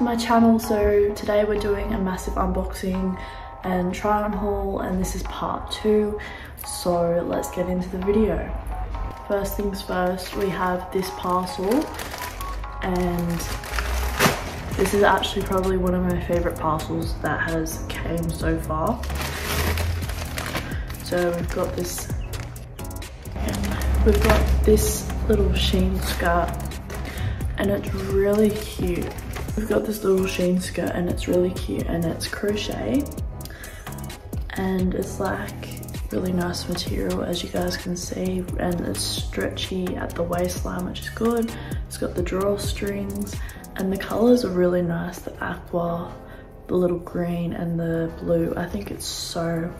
to my channel. So today we're doing a massive unboxing and try on haul and this is part two. So let's get into the video. First things first, we have this parcel and this is actually probably one of my favorite parcels that has came so far. So we've got this, we've got this little Shein skirt and it's really cute. We've got this little Shein skirt and it's really cute and it's crochet and it's like really nice material as you guys can see and it's stretchy at the waistline which is good. It's got the drawstrings and the colors are really nice. The aqua, the little green and the blue. I think it's so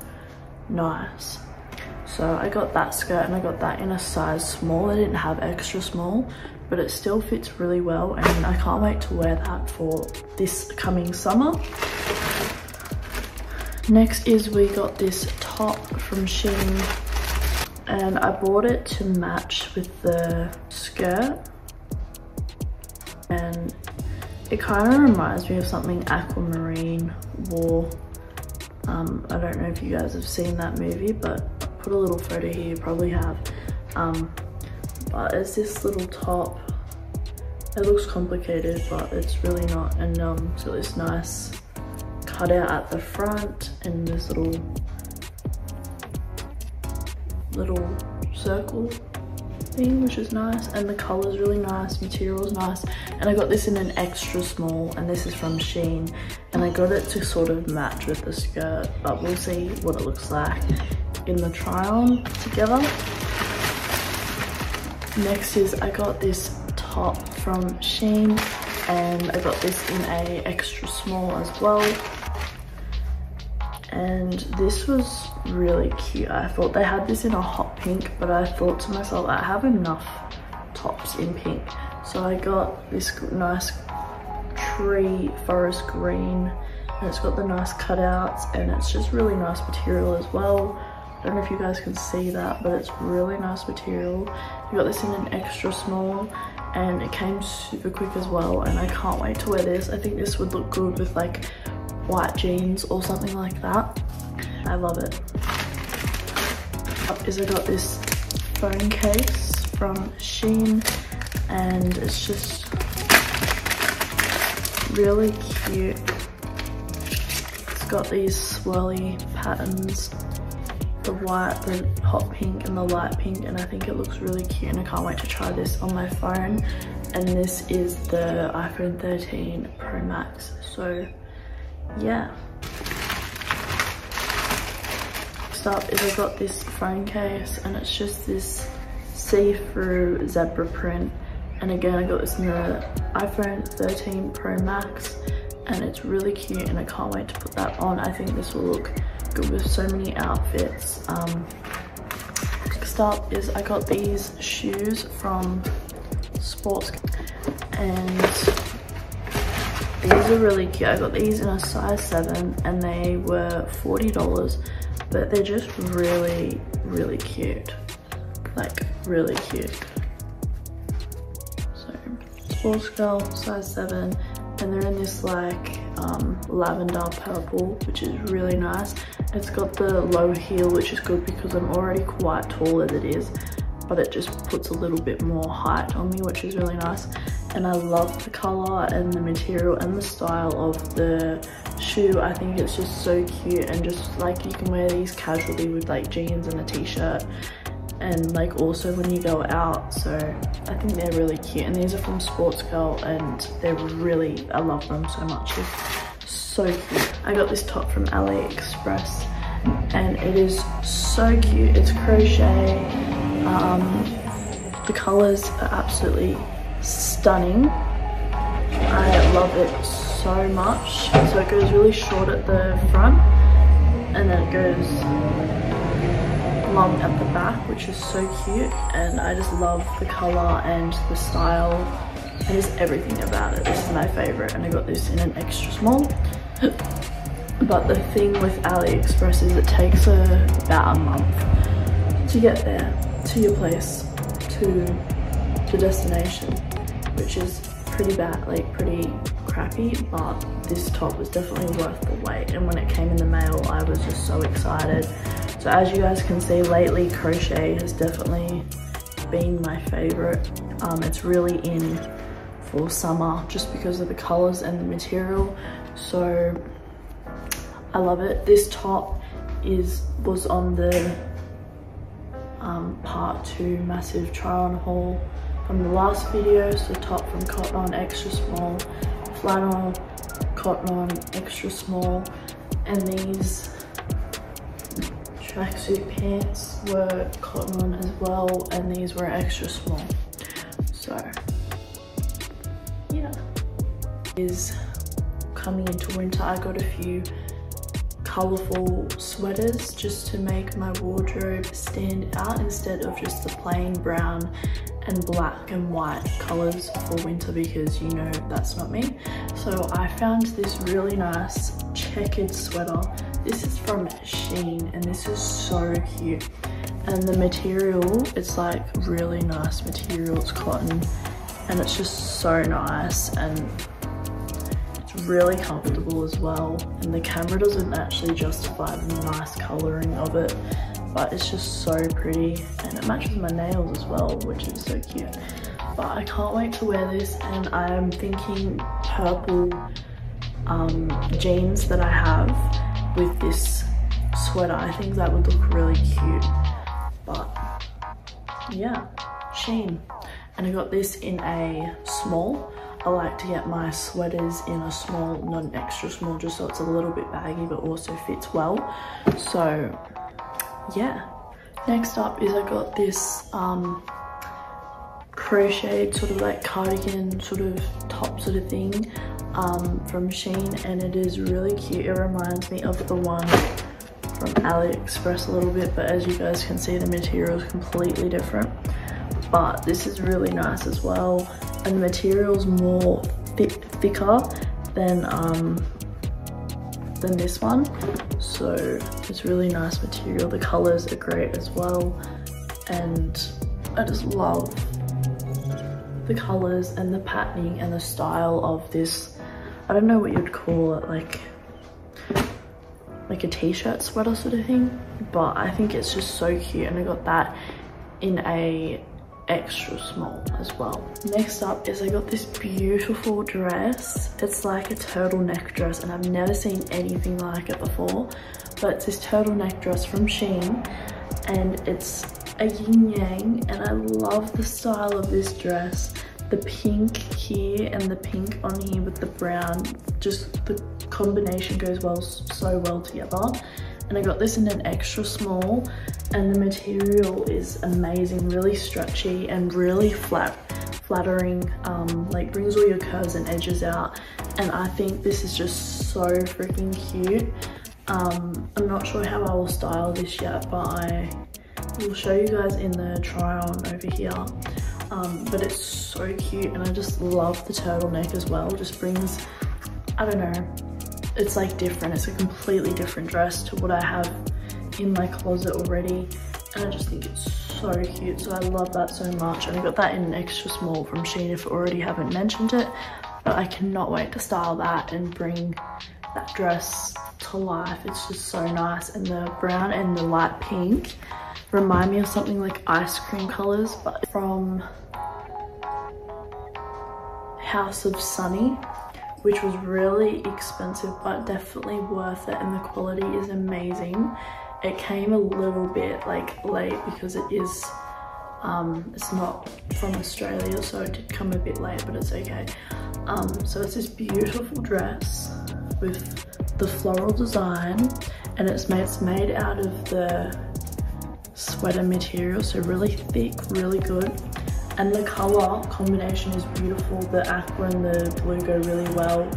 nice. So I got that skirt and I got that in a size small. I didn't have extra small, but it still fits really well and I can't wait to wear that for this coming summer. Next is we got this top from Shein and I bought it to match with the skirt and it kind of reminds me of something Aquamarine wore. Um, I don't know if you guys have seen that movie, but put a little photo here, you probably have. Um, but it's this little top. It looks complicated, but it's really not. And um, it's got this nice cutout at the front and this little, little circle thing, which is nice. And the color's really nice, material's nice. And I got this in an extra small, and this is from Shein. And I got it to sort of match with the skirt, but we'll see what it looks like in the try on together. Next is I got this top from Shein and I got this in a extra small as well. And this was really cute. I thought they had this in a hot pink, but I thought to myself, I have enough tops in pink. So I got this nice tree forest green and it's got the nice cutouts and it's just really nice material as well. I don't know if you guys can see that, but it's really nice material. I got this in an extra small and it came super quick as well and I can't wait to wear this. I think this would look good with like white jeans or something like that. I love it. Up is I got this phone case from Shein and it's just really cute. It's got these swirly patterns the white, the hot pink and the light pink and I think it looks really cute and I can't wait to try this on my phone. And this is the iPhone 13 Pro Max. So yeah. Next up is I got this phone case and it's just this see-through zebra print. And again, I got this in the iPhone 13 Pro Max and it's really cute and I can't wait to put that on. I think this will look with so many outfits. Um, next up is I got these shoes from Sports and these are really cute. I got these in a size 7 and they were $40 but they're just really really cute like really cute so Sportsgirl size 7 and they're in this like um, lavender purple which is really nice it's got the low heel which is good because I'm already quite tall as it is but it just puts a little bit more height on me which is really nice. And I love the color and the material and the style of the shoe. I think it's just so cute and just like you can wear these casually with like jeans and a t-shirt. And like also when you go out so I think they're really cute. And these are from Sportsgirl and they're really I love them so much so cute I got this top from AliExpress and it is so cute it's crochet um, the colors are absolutely stunning I love it so much so it goes really short at the front and then it goes long at the back, which is so cute. And I just love the color and the style It is everything about it. This is my favorite and I got this in an extra small. But the thing with AliExpress is it takes a, about a month to get there, to your place, to the destination, which is pretty bad, like pretty crappy, but this top was definitely worth the wait. And when it came in the mail, I was just so excited. So as you guys can see, lately crochet has definitely been my favorite. Um, it's really in for summer just because of the colors and the material. So I love it. This top is was on the um, part two massive try on haul from the last video. So top from Cotton On extra small, flannel, Cotton On extra small, and these tracksuit pants were cotton on as well and these were extra small so yeah is coming into winter I got a few colorful sweaters just to make my wardrobe stand out instead of just the plain brown and black and white colors for winter because you know that's not me so I found this really nice checkered sweater this is from Shein and this is so cute. And the material, it's like really nice material, it's cotton and it's just so nice and really comfortable as well. And the camera doesn't actually justify the nice coloring of it, but it's just so pretty and it matches my nails as well, which is so cute. But I can't wait to wear this and I'm thinking purple um, jeans that I have with this sweater. I think that would look really cute. But yeah, Shein. And I got this in a small. I like to get my sweaters in a small, not an extra small, just so it's a little bit baggy, but also fits well. So yeah. Next up is I got this um, crocheted sort of like cardigan sort of top sort of thing um, from Shein and it is really cute. It reminds me of the one from AliExpress a little bit, but as you guys can see, the material is completely different. But this is really nice as well. And the material's more thick, thicker than, um, than this one. So it's really nice material. The colors are great as well. And I just love the colors and the patterning and the style of this I don't know what you'd call it, like like a t-shirt sweater sort of thing, but I think it's just so cute and I got that in a extra small as well. Next up is I got this beautiful dress. It's like a turtleneck dress and I've never seen anything like it before, but it's this turtleneck dress from Shein and it's a yin yang and I love the style of this dress the pink here and the pink on here with the brown just the combination goes well so well together and I got this in an extra small and the material is amazing really stretchy and really flat flattering um, like brings all your curves and edges out. And I think this is just so freaking cute. Um, I'm not sure how I will style this yet but I will show you guys in the try on over here. Um, but it's so cute and I just love the turtleneck as well. Just brings, I don't know, it's like different. It's a completely different dress to what I have in my closet already. And I just think it's so cute. So I love that so much. And I got that in an extra small from Shein if I already haven't mentioned it. But I cannot wait to style that and bring that dress to life. It's just so nice. And the brown and the light pink remind me of something like ice cream colors, but from House of Sunny, which was really expensive, but definitely worth it. And the quality is amazing. It came a little bit like late because it is, um, it's not from Australia, so it did come a bit late, but it's okay. Um, so it's this beautiful dress with the floral design and it's made, it's made out of the sweater material, so really thick, really good. And the color combination is beautiful. The aqua and the blue go really well.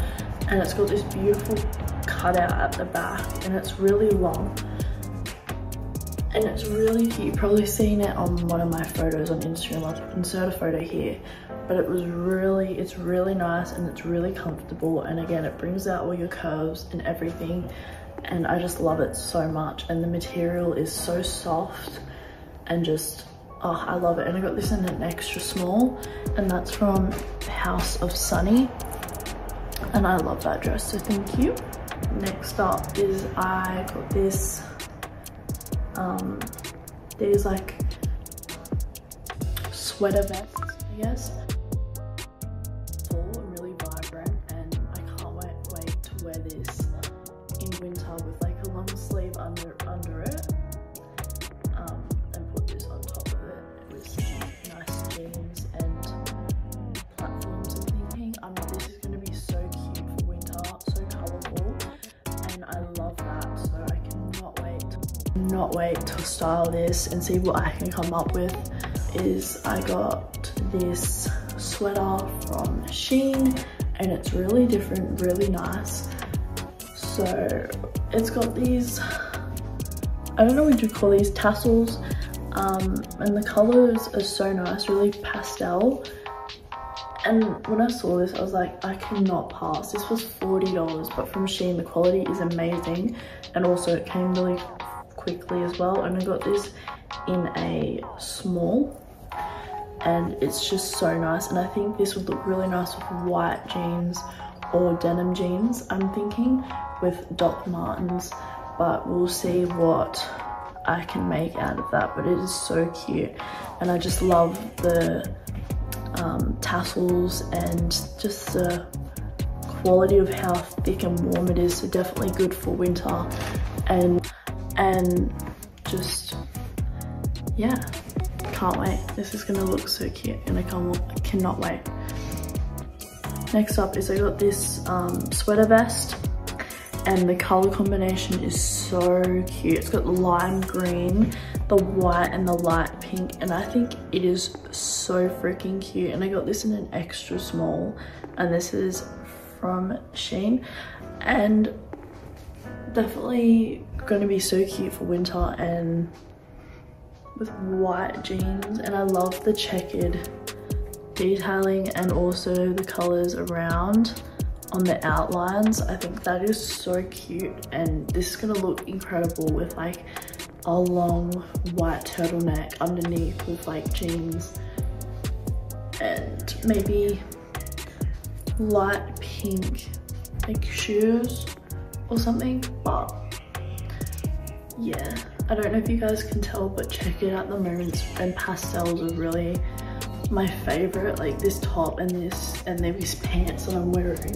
And it's got this beautiful cutout at the back and it's really long. And it's really cute. You've probably seen it on one of my photos on Instagram. I'll insert a photo here. But it was really, it's really nice and it's really comfortable. And again, it brings out all your curves and everything and I just love it so much and the material is so soft and just oh I love it and I got this in an extra small and that's from House of Sunny and I love that dress, so thank you. Next up is I got this, um, these like sweater vests, I guess. Style this and see what I can come up with is I got this sweater from Shein and it's really different, really nice. So it's got these, I don't know what you call these, tassels. Um, and the colors are so nice, really pastel. And when I saw this, I was like, I cannot pass. This was $40, but from Shein, the quality is amazing. And also it came really quickly as well. And I got this in a small and it's just so nice. And I think this would look really nice with white jeans or denim jeans I'm thinking with Doc Martens. But we'll see what I can make out of that. But it is so cute. And I just love the um, tassels and just the quality of how thick and warm it is. So definitely good for winter. And and just yeah can't wait. This is gonna look so cute and I, can't, cannot wait. Next up is I got this um, sweater vest and the color combination is so cute. It's got lime green, the white and the light pink and I think it is so freaking cute and I got this in an extra small and this is from Shein and definitely gonna be so cute for winter and with white jeans and I love the checkered detailing and also the colors around on the outlines. I think that is so cute and this is gonna look incredible with like a long white turtleneck underneath with like jeans and maybe light pink like shoes or something but yeah I don't know if you guys can tell, but check it out the moment and pastels are really my favorite. Like this top and this and then these pants that I'm wearing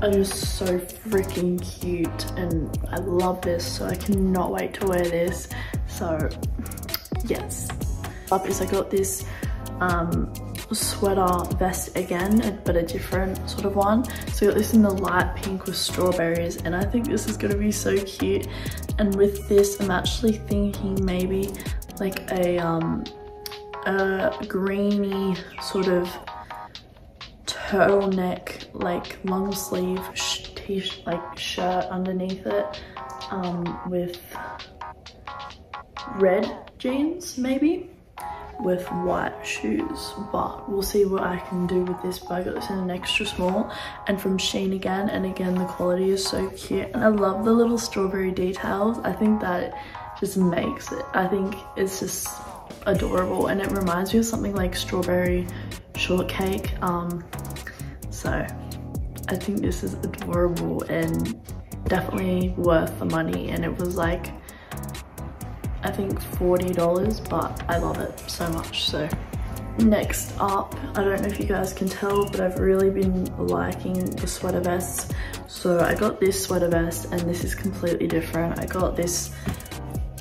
are just so freaking cute and I love this so I cannot wait to wear this. So yes. Up is I got this um, sweater vest again, but a different sort of one. So got this in the light pink with strawberries and I think this is gonna be so cute. And with this, I'm actually thinking maybe like a, um, a greeny sort of turtleneck, like long sleeve t-shirt, like shirt underneath it um, with red jeans maybe with white shoes but we'll see what I can do with this but I got this in an extra small and from Shein again and again the quality is so cute. And I love the little strawberry details. I think that just makes it I think it's just adorable and it reminds me of something like strawberry shortcake um so I think this is adorable and definitely worth the money and it was like I think $40, but I love it so much, so. Next up, I don't know if you guys can tell, but I've really been liking the sweater vests. So I got this sweater vest and this is completely different. I got this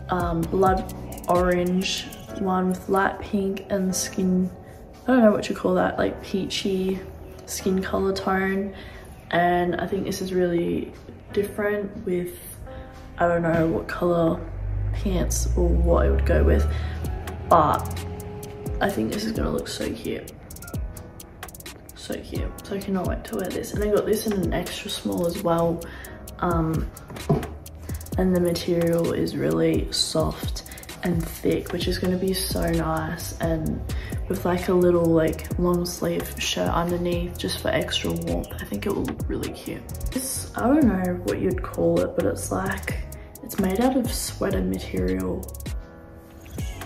um, blood orange one with light pink and skin, I don't know what you call that, like peachy skin color tone. And I think this is really different with, I don't know what color pants or what I would go with. But I think this is gonna look so cute. So cute. So I cannot wait to wear this. And I got this in an extra small as well. Um, and the material is really soft and thick, which is gonna be so nice. And with like a little like long sleeve shirt underneath just for extra warmth. I think it will look really cute. This, I don't know what you'd call it, but it's like it's made out of sweater material,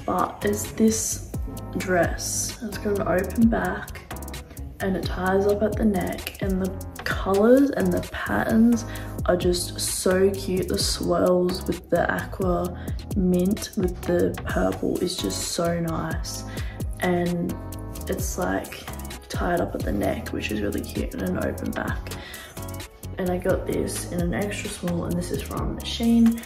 but it's this dress. It's got an open back and it ties up at the neck and the colors and the patterns are just so cute. The swirls with the aqua mint with the purple is just so nice. And it's like tied up at the neck, which is really cute and an open back. And I got this in an extra small and this is from Shein.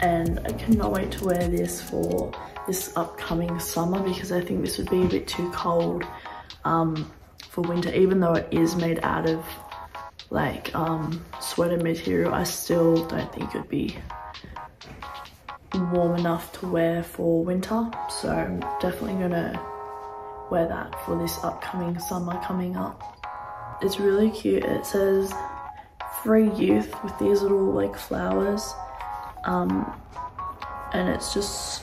And I cannot wait to wear this for this upcoming summer because I think this would be a bit too cold um, for winter, even though it is made out of like um, sweater material, I still don't think it'd be warm enough to wear for winter. So I'm definitely gonna wear that for this upcoming summer coming up. It's really cute. It says free youth with these little like flowers. Um, and it's just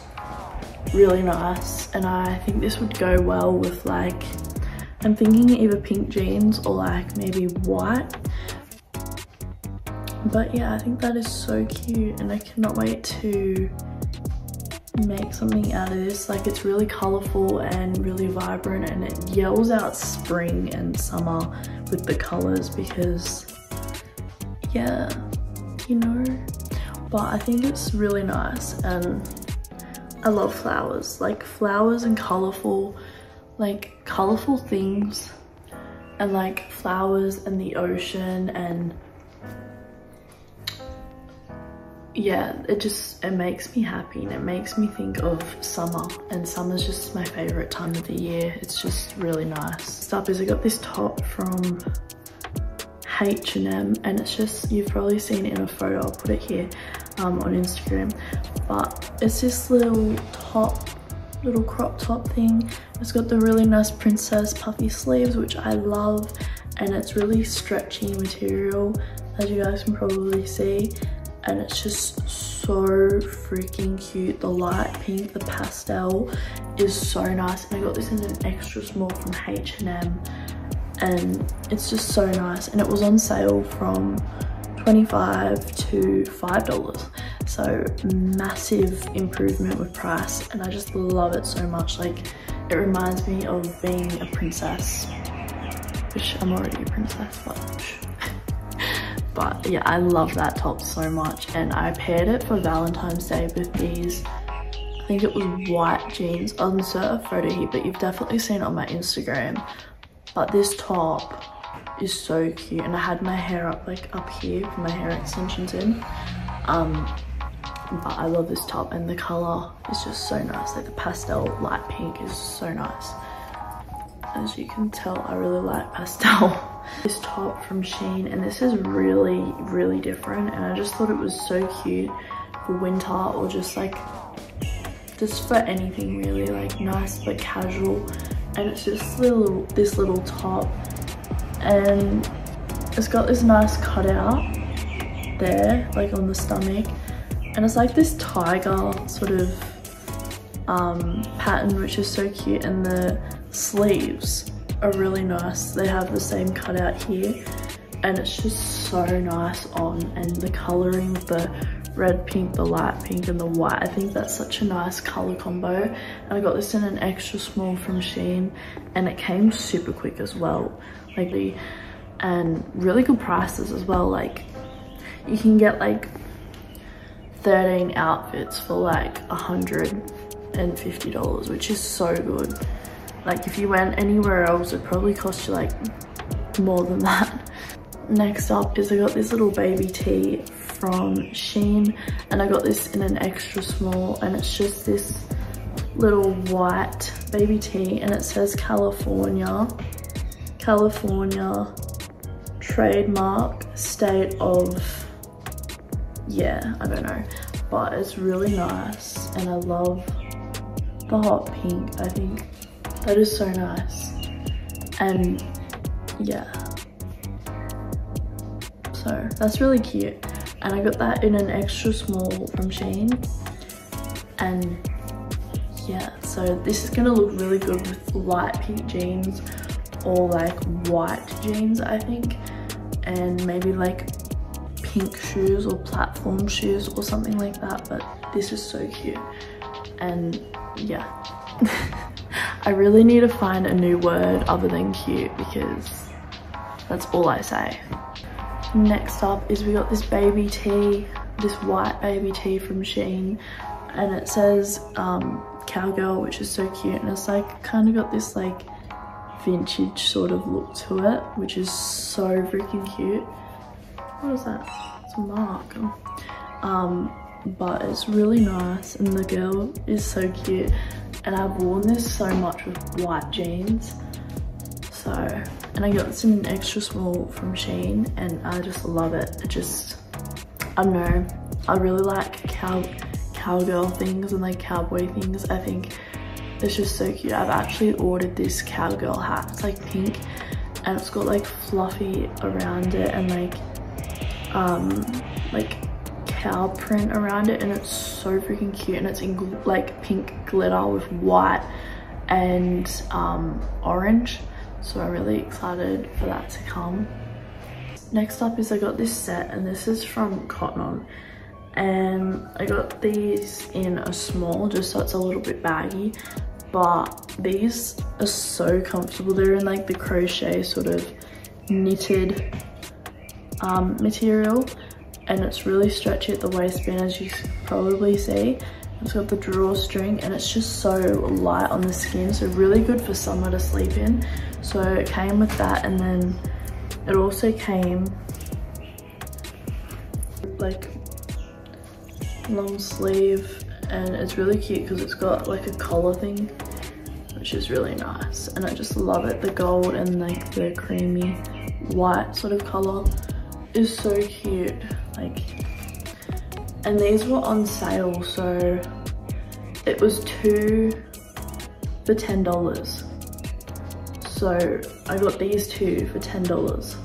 really nice. And I think this would go well with like I'm thinking either pink jeans or like maybe white. But yeah, I think that is so cute and I cannot wait to make something out of this. Like it's really colorful and really vibrant and it yells out spring and summer with the colors because yeah, you know. But I think it's really nice and I love flowers. Like flowers and colorful like colorful things and like flowers and the ocean and yeah it just it makes me happy and it makes me think of summer and summer's just my favorite time of the year it's just really nice Stuff is I got this top from H&M and it's just you've probably seen it in a photo I'll put it here um, on Instagram but it's this little top little crop top thing. It's got the really nice princess puffy sleeves, which I love. And it's really stretchy material, as you guys can probably see. And it's just so freaking cute. The light pink, the pastel is so nice. And I got this in an extra small from H&M. And it's just so nice. And it was on sale from 25 to $5. So massive improvement with price and I just love it so much. Like it reminds me of being a princess, which I'm already a princess, but but yeah, I love that top so much and I paired it for Valentine's Day with these I think it was white jeans. I'll insert a photo here, but you've definitely seen it on my Instagram. But this top is so cute and I had my hair up like up here with my hair extensions in. Um but I love this top and the color is just so nice. Like the pastel light pink is so nice. As you can tell I really like pastel. This top from Shein and this is really really different and I just thought it was so cute for winter or just like just for anything really like nice but casual and it's just little this little top. And it's got this nice cutout there like on the stomach. And it's like this tiger sort of um, pattern which is so cute. And the sleeves are really nice. They have the same cutout here. And it's just so nice on and the coloring the red pink the light pink and the white. I think that's such a nice color combo. And i got this in an extra small from shein and it came super quick as well. Like the and really good prices as well. Like you can get like 13 outfits for like $150 which is so good. Like if you went anywhere else it probably cost you like more than that. Next up is I got this little baby tee from Shein and I got this in an extra small and it's just this little white baby tee and it says California. California trademark state of yeah I don't know. But it's really nice and I love the hot pink I think. That is so nice. And yeah. So that's really cute and I got that in an extra small from Shein and yeah so this is gonna look really good with light pink jeans or like white jeans I think. And maybe like pink shoes or platform shoes or something like that but this is so cute. And yeah. I really need to find a new word other than cute because that's all I say Next up is we got this baby tee, this white baby tee from Shein and it says um, cowgirl which is so cute and it's like kind of got this like vintage sort of look to it which is so freaking cute. What is that? It's a mark. Um, but it's really nice and the girl is so cute and I've worn this so much with white jeans so and I got this in an extra small from Shein and I just love it. It just I don't know. I really like cow cowgirl things and like cowboy things. I think it's just so cute. I've actually ordered this cowgirl hat. It's like pink and it's got like fluffy around it and like um like cow print around it and it's so freaking cute. And it's in like pink glitter with white and um, orange so I'm really excited for that to come. Next up is I got this set and this is from Cotton On and I got these in a small just so it's a little bit baggy but these are so comfortable they're in like the crochet sort of knitted um, material and it's really stretchy at the waistband as you probably see. It's got the drawstring and it's just so light on the skin so really good for summer to sleep in. So it came with that and then it also came like long sleeve and it's really cute because it's got like a collar thing which is really nice. And I just love it. The gold and like the creamy white sort of color is so cute. Like and these were on sale so it was two for ten dollars so i got these two for ten dollars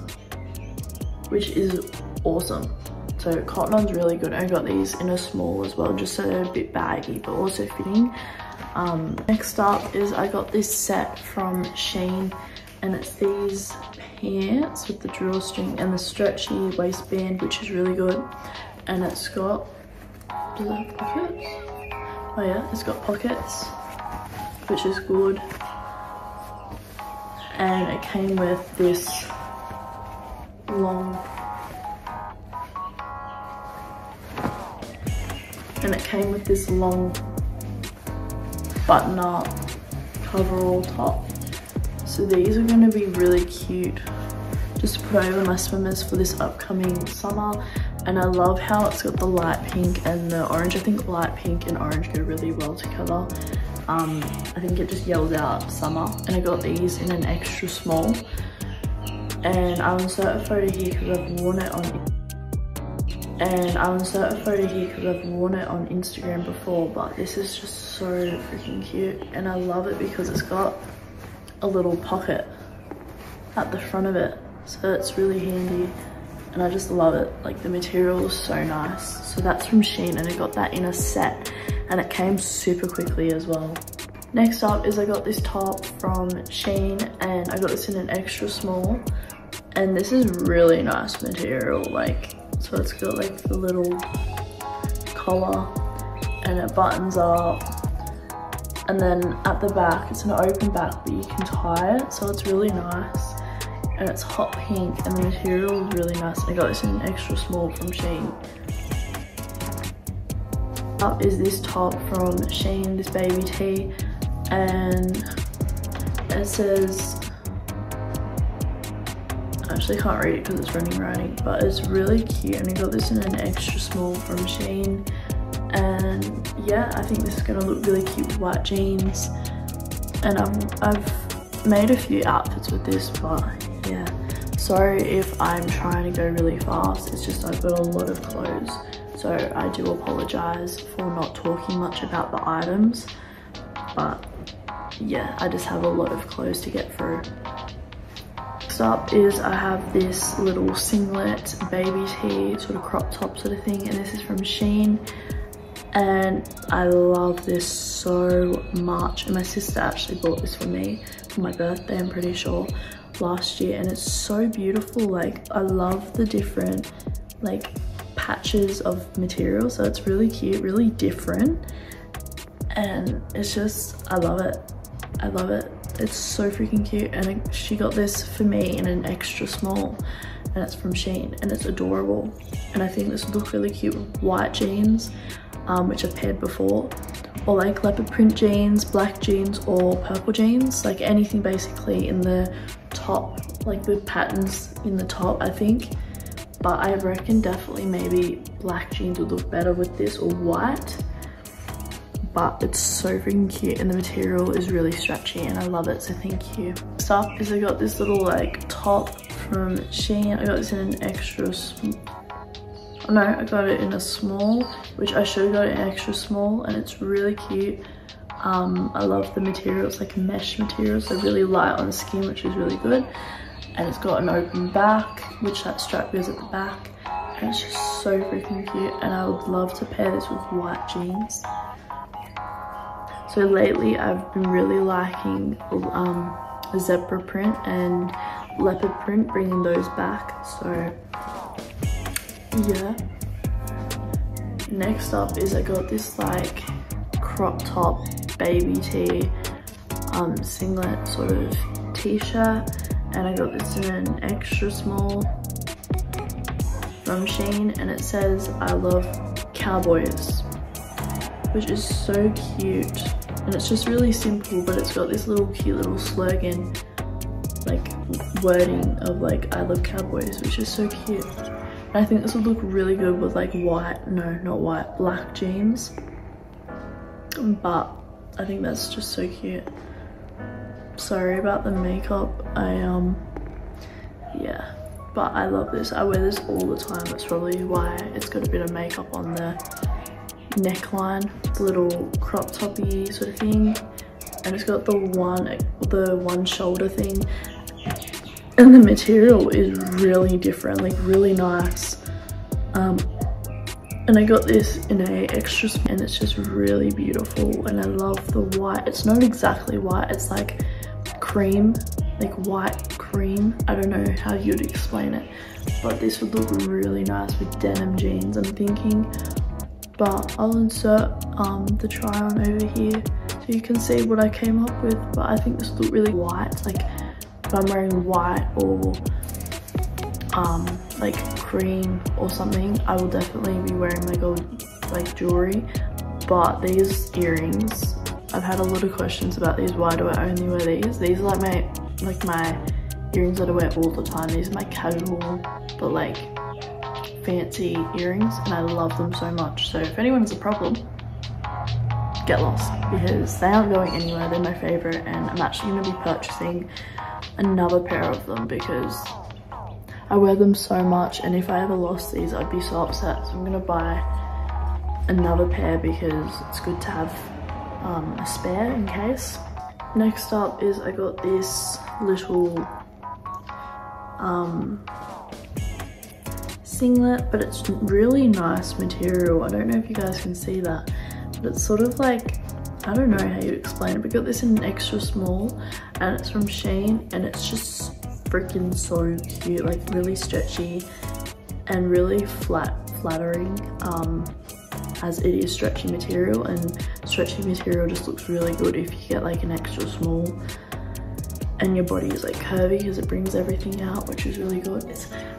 which is awesome. So cotton on's really good. I got these in a small as well just so they're a bit baggy but also fitting. Um, next up is i got this set from Shein and it's these pants with the drawstring and the stretchy waistband which is really good. And it's got does it have pockets? Oh yeah it's got pockets which is good and it came with this long and it came with this long button up coverall top so these are going to be really cute just to put over my swimmers for this upcoming summer. And I love how it's got the light pink and the orange. I think light pink and orange go really well together. Um, I think it just yells out summer. And I got these in an extra small. And I'll insert a photo here because I've worn it on and I'll insert a photo here because I've worn it on Instagram before but this is just so freaking cute and I love it because it's got a little pocket at the front of it so it's really handy and I just love it like the material is so nice so that's from Shein and I got that in a set and it came super quickly as well. Next up is I got this top from Shein and I got this in an extra small. And this is really nice material like so it's got like the little collar and it buttons up. And then at the back it's an open back but you can tie it so it's really nice. And it's hot pink and the material is really nice. I got this in an extra small from Shein up is this top from? Shein this baby tee and it says I actually can't read it because it's running writing but it's really cute and I got this in an extra small from Shein and yeah I think this is gonna look really cute with white jeans. And I've, I've made a few outfits with this but yeah. Sorry if I'm trying to go really fast it's just I've got a lot of clothes so I do apologize for not talking much about the items but yeah I just have a lot of clothes to get through. Next up is I have this little singlet baby tee sort of crop top sort of thing and this is from Shein and I love this so much. And my sister actually bought this for me for my birthday I'm pretty sure last year and it's so beautiful. Like I love the different like patches of material so it's really cute really different and it's just I love it I love it it's so freaking cute and she got this for me in an extra small and it's from Shein and it's adorable. And I think this would look really cute with white jeans, um, which I've paired before, or like leopard print jeans, black jeans, or purple jeans, like anything basically in the top, like the patterns in the top, I think. But I reckon definitely maybe black jeans would look better with this or white but it's so freaking cute and the material is really stretchy and I love it so thank you. Next up is I got this little like top from Shein. I got this in an extra oh, no I got it in a small which I should have got in extra small and it's really cute. Um, I love the material, it's like mesh material so really light on the skin which is really good and it's got an open back which that strap goes at the back and it's just so freaking cute and I would love to pair this with white jeans. So lately I've been really liking um, zebra print and leopard print, bringing those back. So yeah. Next up is I got this like crop top baby tee um, singlet sort of t-shirt and I got this in an extra small from Shein and it says I love cowboys which is so cute. And it's just really simple but it's got this little cute little slogan like wording of like I love cowboys which is so cute. And I think this would look really good with like white no not white black jeans. But I think that's just so cute sorry about the makeup I um yeah but I love this I wear this all the time that's probably why it's got a bit of makeup on the neckline, little crop toppy sort of thing. And it's got the one, the one shoulder thing. And the material is really different, like really nice. Um, and I got this in a extra and it's just really beautiful and I love the white. It's not exactly white, it's like cream, like white cream. I don't know how you'd explain it, but this would look really nice with denim jeans, I'm thinking. But I'll insert um, the try on over here so you can see what I came up with. But I think this look really white like if I'm wearing white or um, like cream or something I will definitely be wearing my gold like jewelry. But these earrings I've had a lot of questions about these why do I only wear these these are like my like my earrings that I wear all the time these are my casual but like fancy earrings and I love them so much. So if anyone's a problem, get lost because they aren't going anywhere. They're my favorite and I'm actually going to be purchasing another pair of them because I wear them so much and if I ever lost these I'd be so upset. So I'm going to buy another pair because it's good to have um, a spare in case. Next up is I got this little um, singlet, but it's really nice material. I don't know if you guys can see that, but it's sort of like, I don't know how you explain it, but got this in an extra small and it's from Shein and it's just freaking so cute, like really stretchy and really flat, flattering um, as it is stretchy material and stretchy material just looks really good if you get like an extra small and your body is like curvy because it brings everything out which is really good.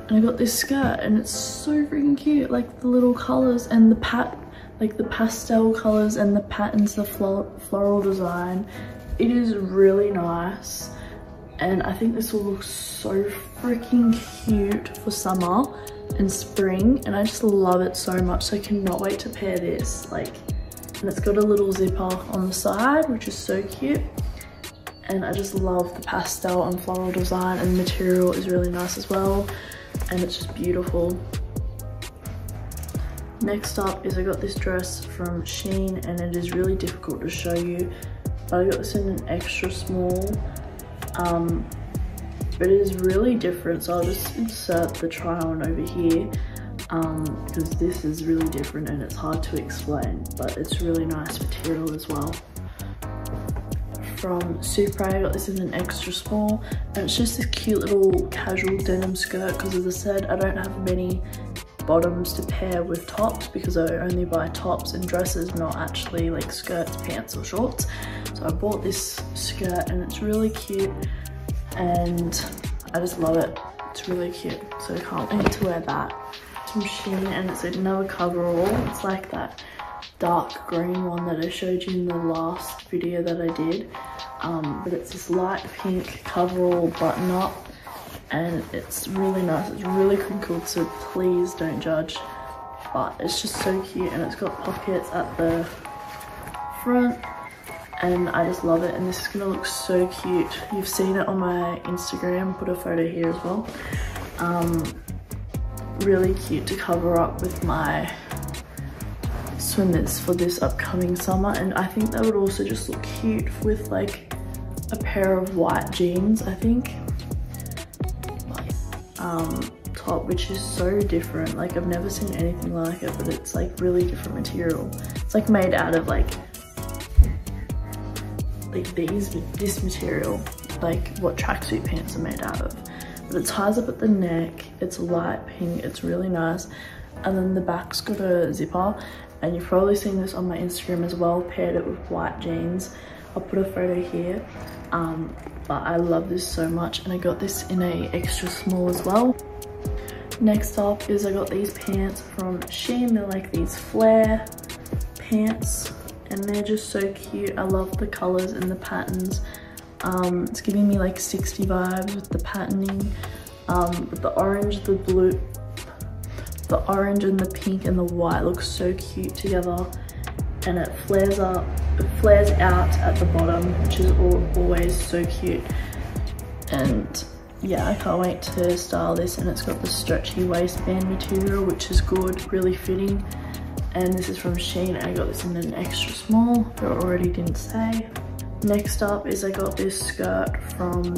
And I got this skirt and it's so freaking cute like the little colors and the pat like the pastel colors and the patterns the floral design. It is really nice and I think this will look so freaking cute for summer and spring and I just love it so much so I cannot wait to pair this like and it's got a little zipper on the side which is so cute and I just love the pastel and floral design and the material is really nice as well and it's just beautiful. Next up is I got this dress from Shein and it is really difficult to show you but I got this in an extra small um, but it is really different so I'll just insert the try on over here um, because this is really different and it's hard to explain but it's really nice material as well from Supré. I got this in an extra small and it's just this cute little casual denim skirt because as I said, I don't have many bottoms to pair with tops because I only buy tops and dresses, not actually like skirts, pants or shorts. So I bought this skirt and it's really cute and I just love it It's really cute, so I can't wait to wear that. From Shein and it's another coverall. It's like that dark green one that I showed you in the last video that I did. Um, but it's this light pink coverall button up and it's really nice. It's really crinkled, so please don't judge. But it's just so cute and it's got pockets at the front and I just love it and this is gonna look so cute. You've seen it on my Instagram, put a photo here as well. Um, really cute to cover up with my swimmers for this upcoming summer and I think that would also just look cute with like a pair of white jeans I think um, top which is so different like I've never seen anything like it but it's like really different material it's like made out of like like these this material like what tracksuit pants are made out of. But it ties up at the neck it's light pink it's really nice. And then the back's got a zipper and you've probably seen this on my instagram as well paired it with white jeans. I'll put a photo here um, but i love this so much and i got this in a extra small as well. Next up is i got these pants from shein. They're like these flare pants and they're just so cute. I love the colors and the patterns. Um, it's giving me like 60 vibes with the patterning um, the orange the blue the orange and the pink and the white look so cute together. And it flares up it flares out at the bottom which is always so cute. And yeah i can't wait to style this. And it's got the stretchy waistband material which is good really fitting and this is from Shein I got this in an extra small but already didn't say. Next up is I got this skirt from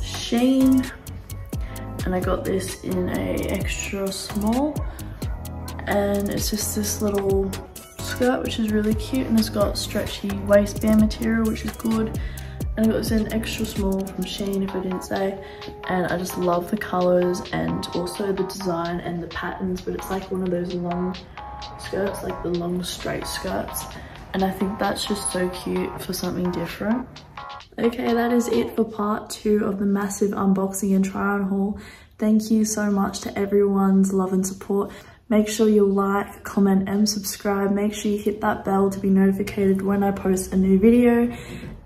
Shein and I got this in a extra small. And it's just this little skirt which is really cute. And it's got stretchy waistband material which is good and I got this in extra small from Shein if I didn't say and I just love the colors and also the design and the patterns but it's like one of those long skirts like the long straight skirts and I think that's just so cute for something different Okay, that is it for part two of the massive unboxing and try on haul. Thank you so much to everyone's love and support. Make sure you like, comment and subscribe. Make sure you hit that bell to be notified when I post a new video.